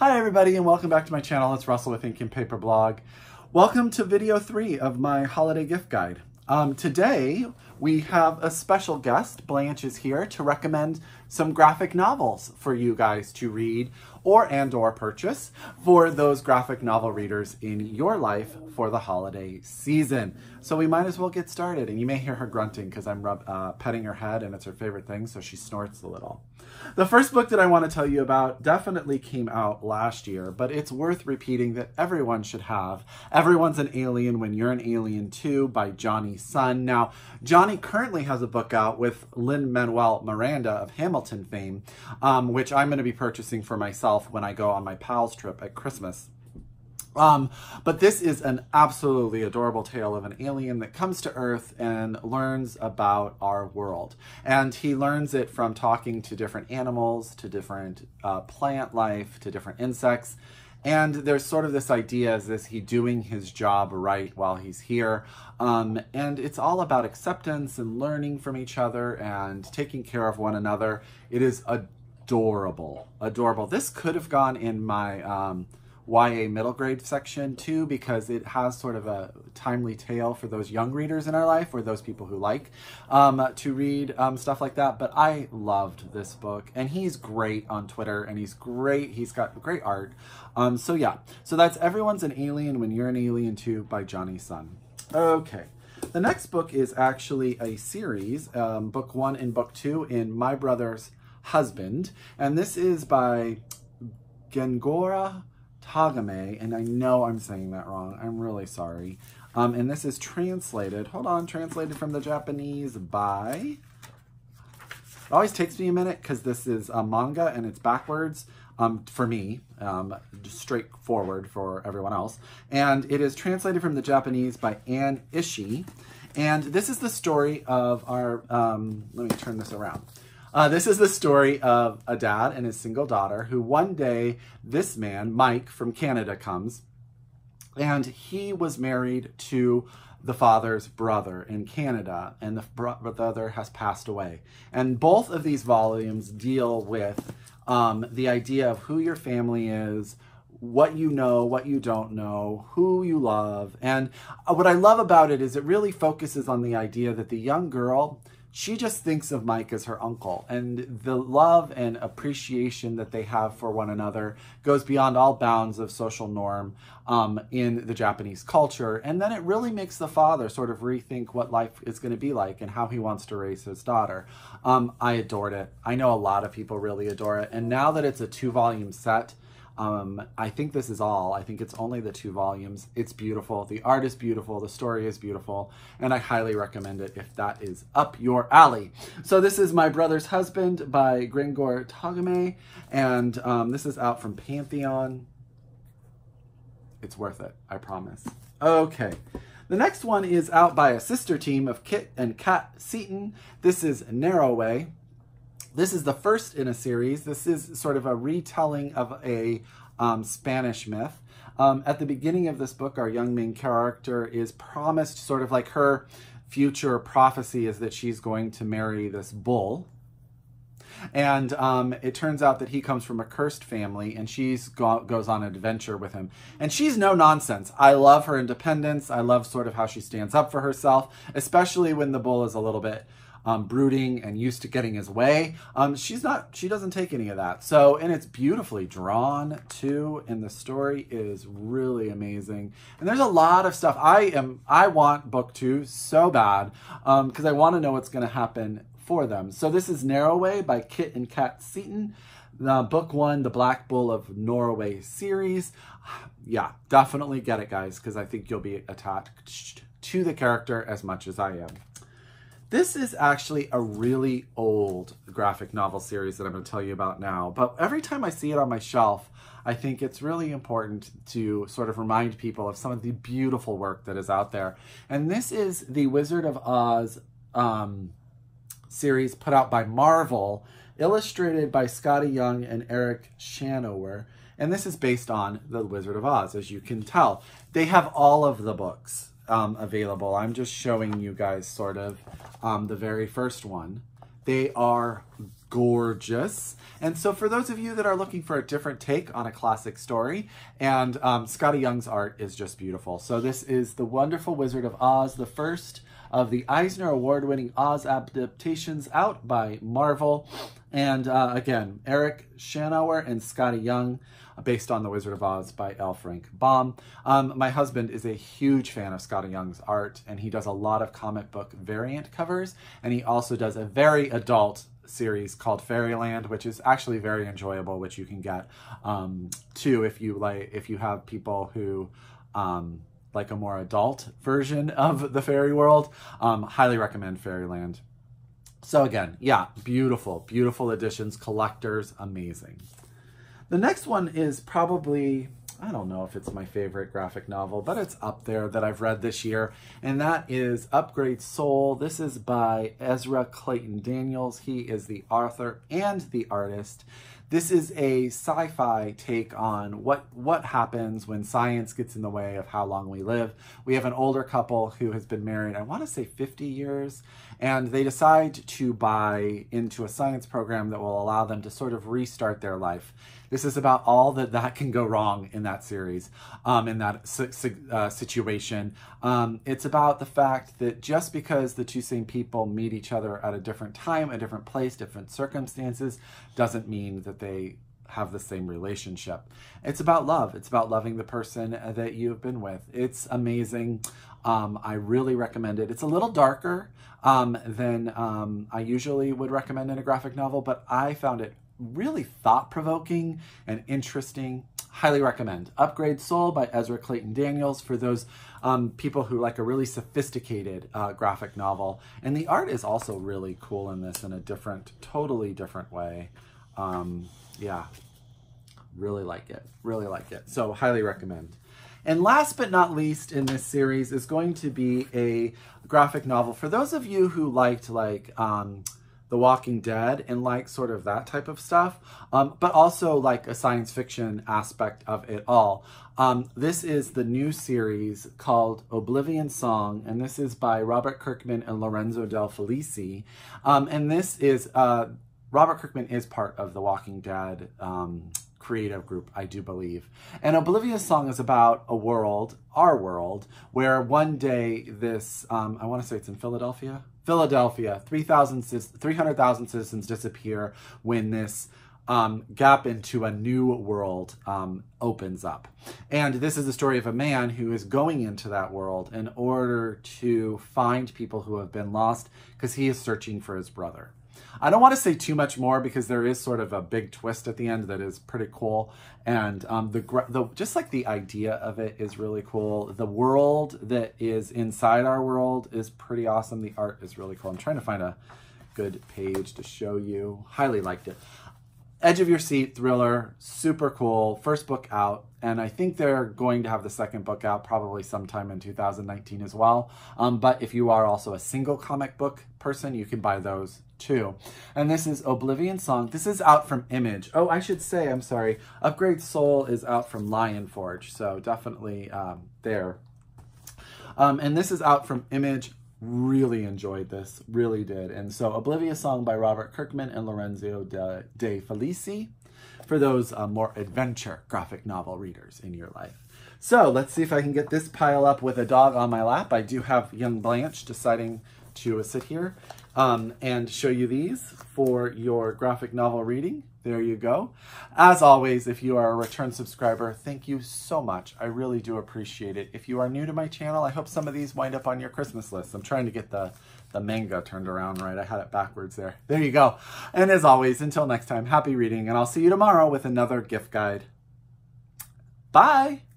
Hi everybody and welcome back to my channel. It's Russell with Ink and Paper Blog. Welcome to video three of my holiday gift guide. Um, today we have a special guest. Blanche is here to recommend some graphic novels for you guys to read or and or purchase for those graphic novel readers in your life for the holiday season. So we might as well get started. And you may hear her grunting because I'm rub, uh, petting her head and it's her favorite thing, so she snorts a little. The first book that I want to tell you about definitely came out last year, but it's worth repeating that everyone should have. Everyone's an Alien When You're an Alien Too by Jonny Sun. Now, Jonny currently has a book out with Lin-Manuel Miranda of Hamilton fame, um, which I'm going to be purchasing for myself when I go on my pals trip at Christmas. Um, but this is an absolutely adorable tale of an alien that comes to Earth and learns about our world. And he learns it from talking to different animals, to different uh, plant life, to different insects. And there's sort of this idea is this he doing his job right while he's here. Um, and it's all about acceptance and learning from each other and taking care of one another. It is adorable, adorable. This could have gone in my um, YA middle grade section too, because it has sort of a timely tale for those young readers in our life or those people who like um, to read um, stuff like that. But I loved this book, and he's great on Twitter, and he's great. He's got great art. Um, so yeah, so that's Everyone's an Alien When You're an Alien Too by Jonny Sun. Okay. The next book is actually a series, um, book one and book two in My Brother's Husband. And this is by Gengoroh Tagame, and I know I'm saying that wrong. I'm really sorry. Um, and this is translated, hold on, translated from the Japanese by, it always takes me a minute because this is a manga and it's backwards um, for me, um, straightforward for everyone else. And it is translated from the Japanese by Anne Ishii. And this is the story of our, um, let me turn this around. Uh, this is the story of a dad and his single daughter who one day this man, Mike from Canada, comes and he was married to the father's brother in Canada, and the brother has passed away. And both of these volumes deal with um, the idea of who your family is, what you know, what you don't know, who you love. And uh, what I love about it is it really focuses on the idea that the young girl she just thinks of Mike as her uncle. And the love and appreciation that they have for one another goes beyond all bounds of social norm um, in the Japanese culture. And then it really makes the father sort of rethink what life is going to be like and how he wants to raise his daughter. Um, I adored it. I know a lot of people really adore it. And now that it's a two volume set, um, I think this is all. I think it's only the two volumes. It's beautiful. The art is beautiful. The story is beautiful. And I highly recommend it if that is up your alley. So this is My Brother's Husband by Gengoroh Tagame. And um, this is out from Pantheon. It's worth it. I promise. Okay. The next one is out by a sister team of Kit and Cat Seaton. This is Narroway. This is the first in a series. This is sort of a retelling of a um, Spanish myth. Um, at the beginning of this book, our young main character is promised sort of like her future prophecy is that she's going to marry this bull. And um, it turns out that he comes from a cursed family and she go goes on an adventure with him. And she's no nonsense. I love her independence. I love sort of how she stands up for herself, especially when the bull is a little bit um, brooding and used to getting his way. Um, she's not, she doesn't take any of that. So, and it's beautifully drawn too, and the story is really amazing. And there's a lot of stuff. I am, I want book two so bad because um, I want to know what's going to happen for them. So this is Narroway by Kit and Cat Seaton. The book one, The Black Bull of Norway series. Yeah, definitely get it, guys, because I think you'll be attached to the character as much as I am. This is actually a really old graphic novel series that I'm going to tell you about now, but every time I see it on my shelf, I think it's really important to sort of remind people of some of the beautiful work that is out there. And this is the Wizard of Oz um, series put out by Marvel, illustrated by Skottie Young and Eric Shanower. And this is based on The Wizard of Oz, as you can tell. They have all of the books um, available. I'm just showing you guys sort of um, the very first one. They are gorgeous. And so for those of you that are looking for a different take on a classic story, and um, Skottie Young's art is just beautiful. So this is The Wonderful Wizard of Oz, the first of the Eisner Award-winning Oz adaptations out by Marvel. And uh, again, Eric Shanower and Skottie Young, based on The Wizard of Oz by L. Frank Baum. Um, my husband is a huge fan of Skottie Young's art, and he does a lot of comic book variant covers, and he also does a very adult series called Fairyland, which is actually very enjoyable, which you can get um, too if you like if you have people who um, like a more adult version of the fairy world. Um, highly recommend Fairyland. So again, yeah, beautiful, beautiful editions, collectors, amazing. The next one is probably I don't know if it's my favorite graphic novel, but it's up there that I've read this year, and that is Upgrade Soul. This is by Ezra Clayton Daniels. He is the author and the artist. This is a sci-fi take on what what happens when science gets in the way of how long we live. We have an older couple who has been married, I want to say 50 years, and they decide to buy into a science program that will allow them to sort of restart their life. This is about all that that can go wrong in that series, um, in that uh, situation. Um, it's about the fact that just because the two same people meet each other at a different time, a different place, different circumstances, doesn't mean that they have the same relationship. It's about love. It's about loving the person that you've been with. It's amazing. Um, I really recommend it. It's a little darker um, than um, I usually would recommend in a graphic novel, but I found it really thought provoking and interesting. Highly recommend. Upgrade Soul by Ezra Clayton Daniels for those um, people who like a really sophisticated uh, graphic novel. And the art is also really cool in this in a different, totally different way. Um, yeah, really like it. Really like it. So, highly recommend. And last but not least in this series is going to be a graphic novel. For those of you who liked like um, the Walking Dead and like sort of that type of stuff, um, but also like a science fiction aspect of it all. Um, this is the new series called Oblivion Song, and this is by Robert Kirkman and Lorenzo Del Felici. Um, and this is, uh, Robert Kirkman is part of the Walking Dead um, creative group, I do believe. And Oblivion Song is about a world, our world, where one day this, um, I want to say it's in Philadelphia, Philadelphia, 300,000 citizens disappear when this um, gap into a new world um, opens up. And this is the story of a man who is going into that world in order to find people who have been lost because he is searching for his brother. I don't want to say too much more because there is sort of a big twist at the end that is pretty cool, and um, the the just like the idea of it is really cool. The world that is inside our world is pretty awesome. The art is really cool. I'm trying to find a good page to show you. Highly liked it. Edge of Your Seat thriller, super cool. First book out, and I think they're going to have the second book out probably sometime in 2019 as well. Um, but if you are also a single comic book person, you can buy those too. And this is Oblivion Song. This is out from Image. Oh, I should say, I'm sorry, Upgrade Soul is out from Lion Forge, so definitely um, there. Um, and this is out from Image. Really enjoyed this, really did. And so Oblivion Song by Robert Kirkman and Lorenzo de, de Felici for those uh, more adventure graphic novel readers in your life. So let's see if I can get this pile up with a dog on my lap. I do have young Blanche deciding to sit here um, and show you these for your graphic novel reading. There you go. As always, if you are a return subscriber, thank you so much. I really do appreciate it. If you are new to my channel, I hope some of these wind up on your Christmas list. I'm trying to get the, the manga turned around right. I had it backwards there. There you go. And as always, until next time, happy reading, and I'll see you tomorrow with another gift guide. Bye!